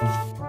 Bye.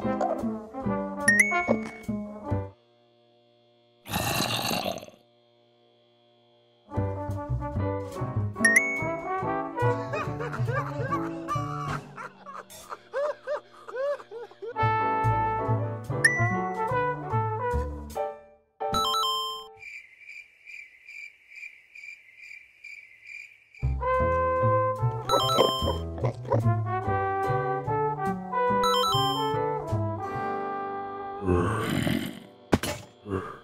うん。Grrrr. Grrrr.